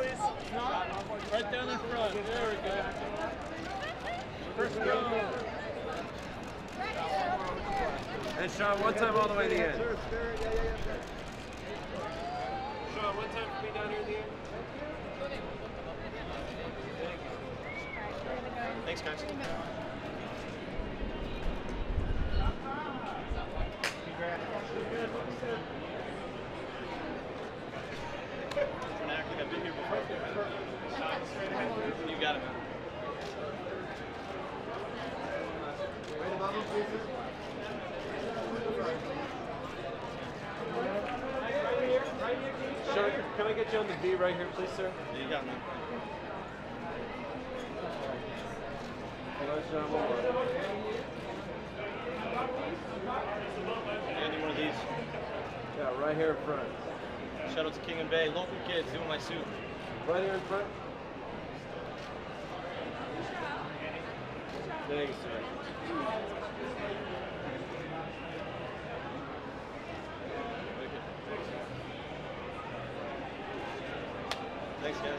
please. Right down in front. There we go. First go. And Sean, one time all the way to the end. Sean, one time for me down here at the end. Thanks, guys. You got it, man. Sean, can I get you on the V right here, please, sir? You got me. Hello, Sean, one more. Any one of these. Yeah, right here in front. Shout out to King and Bay, local kids doing my suit. Right here in front. Thanks, sir. Thanks, guys.